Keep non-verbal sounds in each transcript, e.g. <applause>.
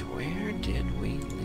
Alright, where did we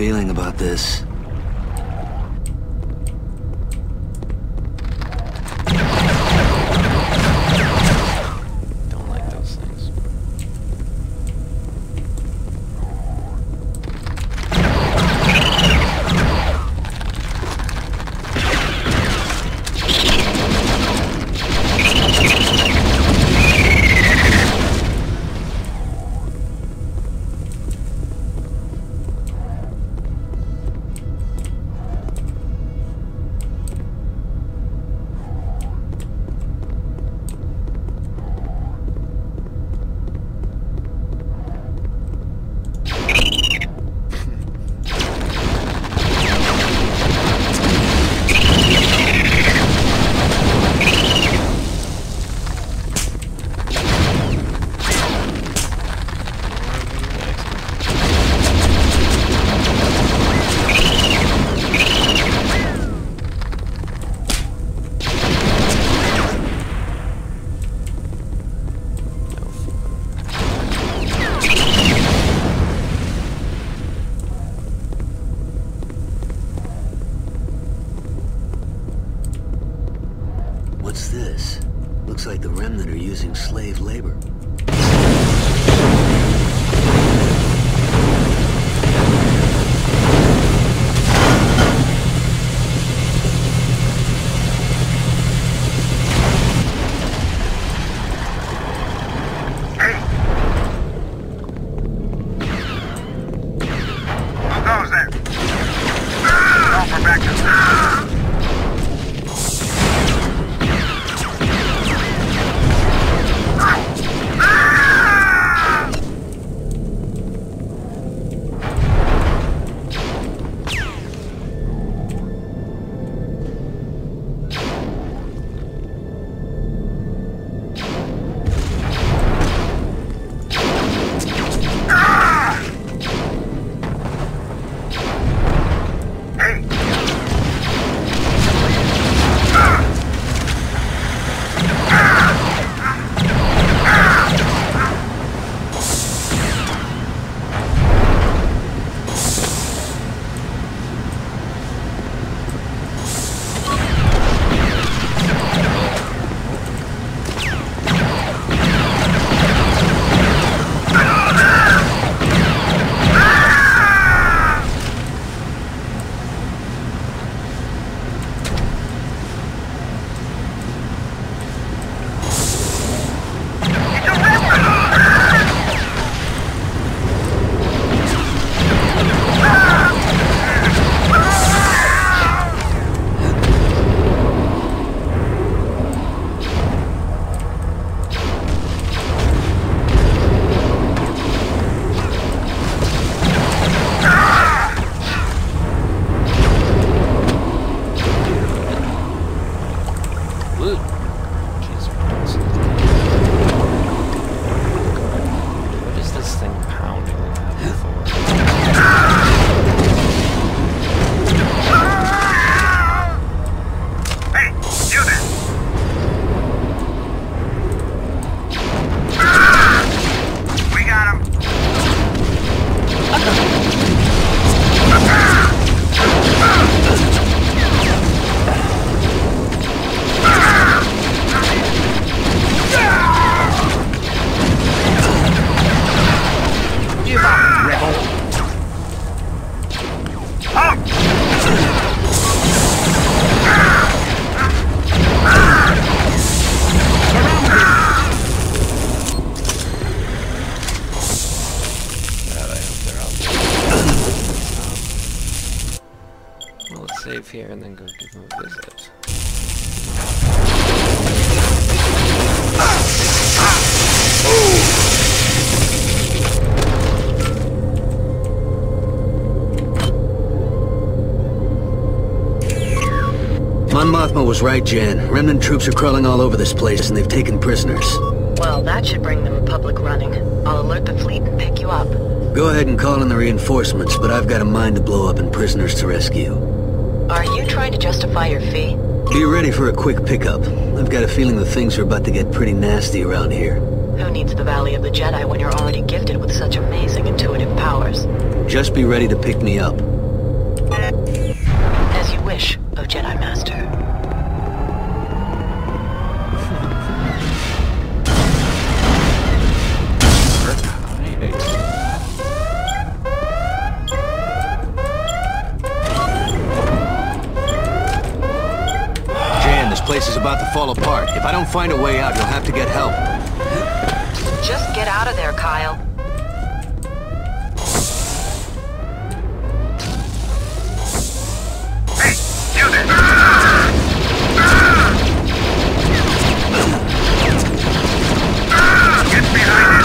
feeling about this. Looks like the remnant are using slave labor. was right, Jan. Remnant troops are crawling all over this place, and they've taken prisoners. Well, that should bring the Republic running. I'll alert the fleet and pick you up. Go ahead and call in the reinforcements, but I've got a mind to blow up and prisoners to rescue. Are you trying to justify your fee? Be ready for a quick pickup. I've got a feeling the things are about to get pretty nasty around here. Who needs the Valley of the Jedi when you're already gifted with such amazing intuitive powers? Just be ready to pick me up. As you wish, O oh Jedi Master. about to fall apart. If I don't find a way out, you'll have to get help. Just get out of there, Kyle. Ah! Ah! Ah! Get behind me!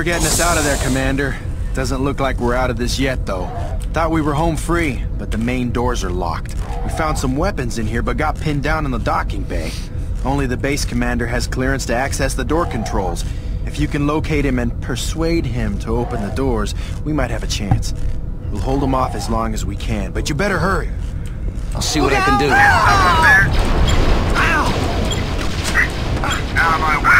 For getting us out of there, Commander. Doesn't look like we're out of this yet, though. Thought we were home free, but the main doors are locked. We found some weapons in here, but got pinned down in the docking bay. Only the base commander has clearance to access the door controls. If you can locate him and persuade him to open the doors, we might have a chance. We'll hold him off as long as we can, but you better hurry. I'll see what I can do. Out of my way!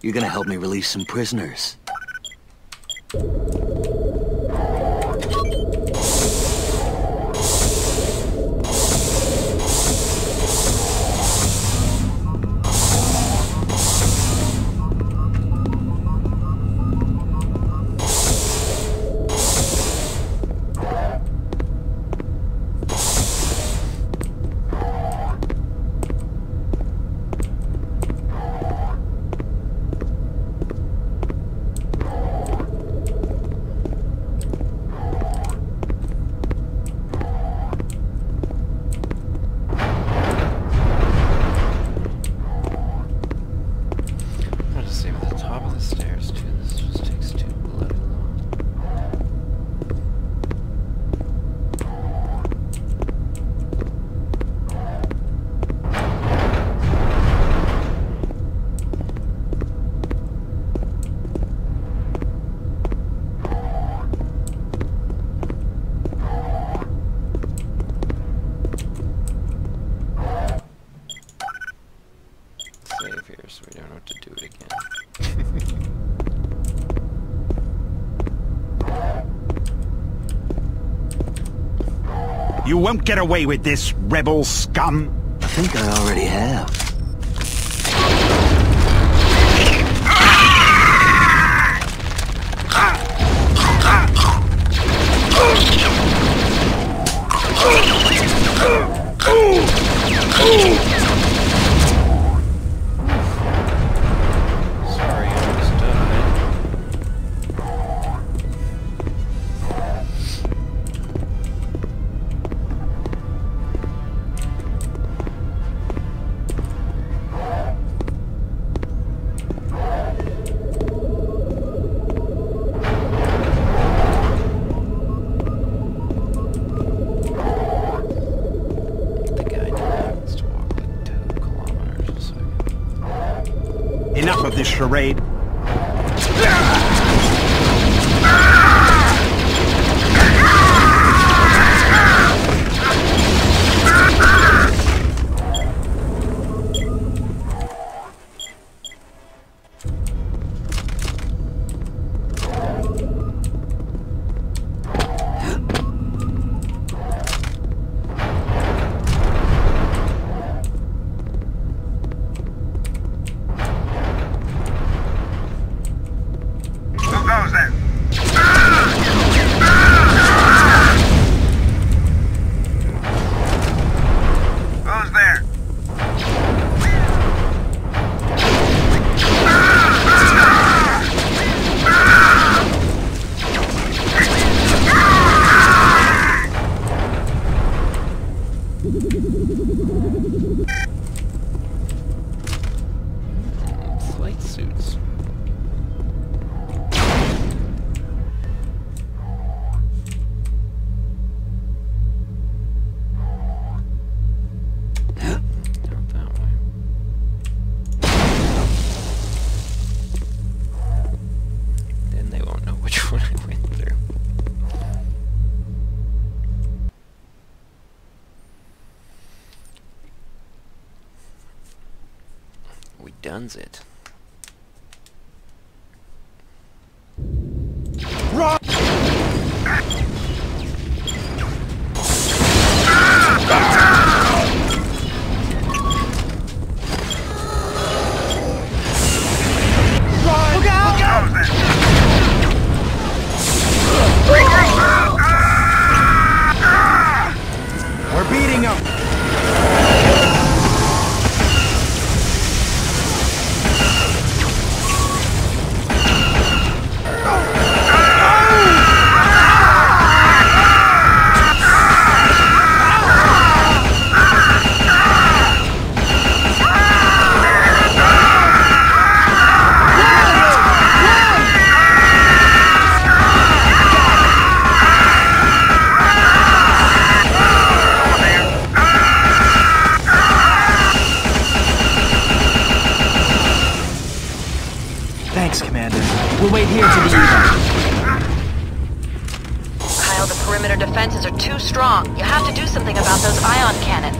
You're gonna help me release some prisoners. You won't get away with this, rebel scum. I think I already have. Done's it. We'll wait here to the. Kyle, the perimeter defenses are too strong. You have to do something about those ion cannons.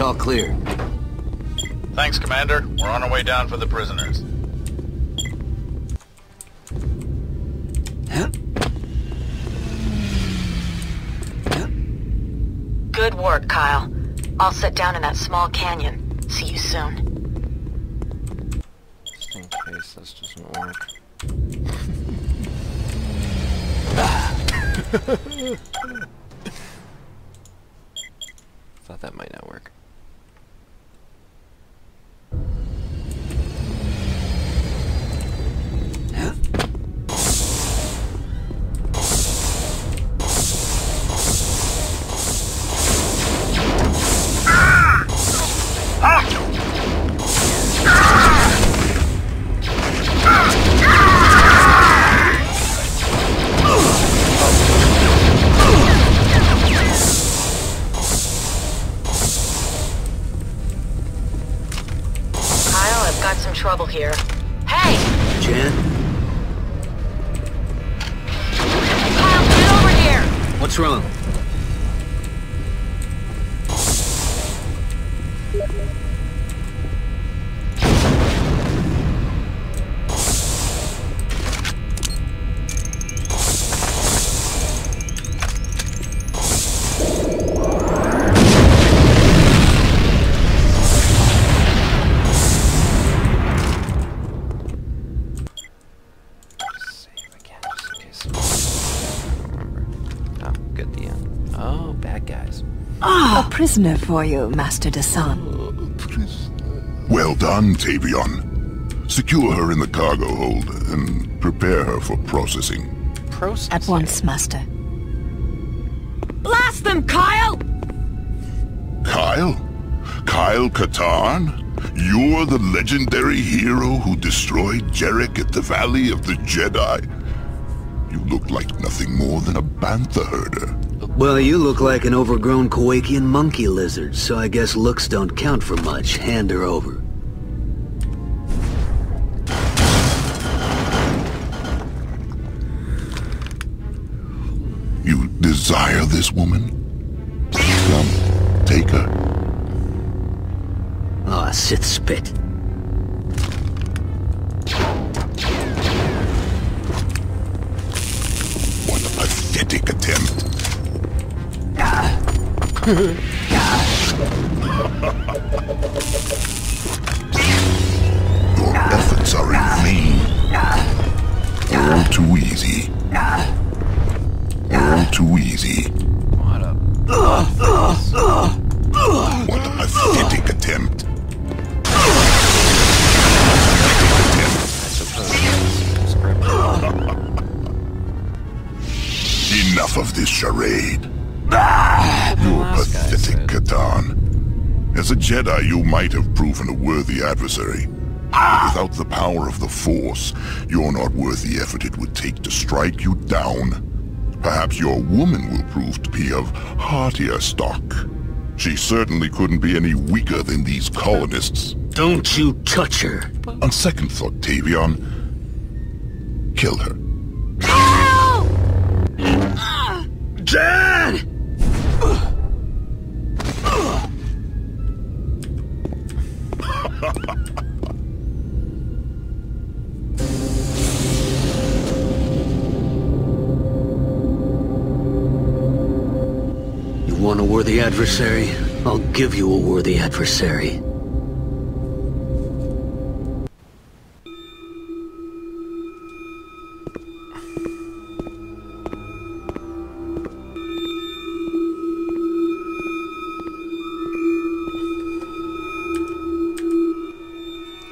It's all clear. Thanks, Commander. We're on our way down for the prisoners. Good work, Kyle. I'll sit down in that small canyon. See you soon. Just in case this doesn't work. <laughs> prisoner for you, Master Desann. Uh, well done, Tavion. Secure her in the cargo hold and prepare her for processing. Process. At once, Master. Blast them, Kyle! Kyle? Kyle Katarn? You're the legendary hero who destroyed Jerec at the Valley of the Jedi? You look like nothing more than a bantha herder. Well, you look like an overgrown Kowakian monkey lizard, so I guess looks don't count for much. Hand her over. You desire this woman? Come, take her. Ah, sit spit. What a pathetic attempt. Your efforts are in vain. All too easy. All too easy. What a... What a pathetic attempt. I suppose it's scripted. Enough of this charade. <laughs> The You're pathetic, said. Katarn. As a Jedi, you might have proven a worthy adversary. But without the power of the Force, you're not worth the effort it would take to strike you down. Perhaps your woman will prove to be of heartier stock. She certainly couldn't be any weaker than these colonists. Don't you touch her. On second thought, Tavion, kill her. Jan! You worthy adversary? I'll give you a worthy adversary.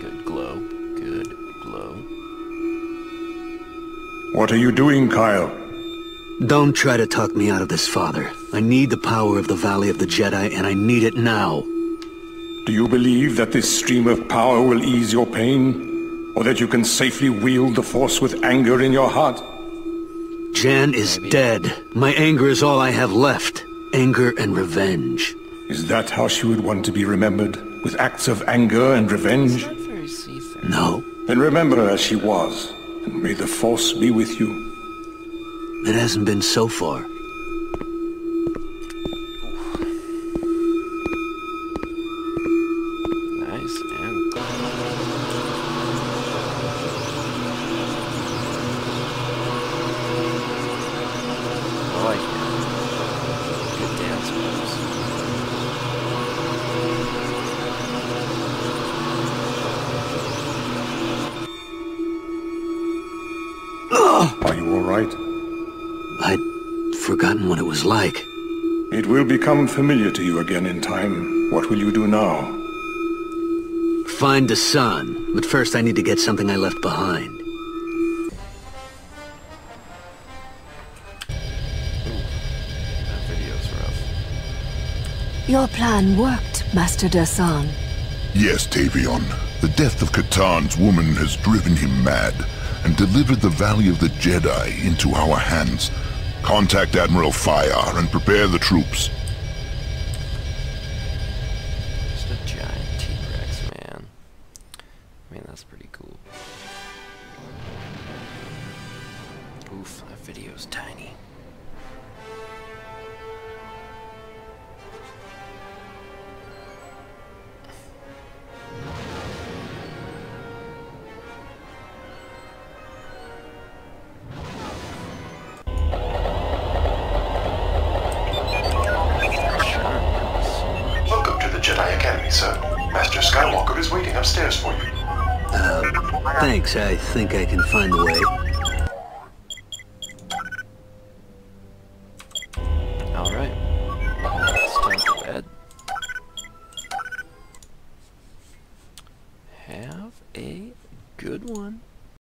Good glow. Good glow. What are you doing, Kyle? Don't try to talk me out of this, Father. I need the power of the Valley of the Jedi, and I need it now. Do you believe that this stream of power will ease your pain? Or that you can safely wield the Force with anger in your heart? Jan is dead. My anger is all I have left. Anger and revenge. Is that how she would want to be remembered? With acts of anger and revenge? Not very seafaring. No, Then remember her as she was, and may the Force be with you. it hasn't been so far. Was like. It will become familiar to you again in time. What will you do now? Find Desann, but first I need to get something I left behind. That video's rough. Your plan worked, Master Desann. Yes, Tavion. The death of Katarn's woman has driven him mad and delivered the Valley of the Jedi into our hands. Contact Admiral Fyyar and prepare the troops.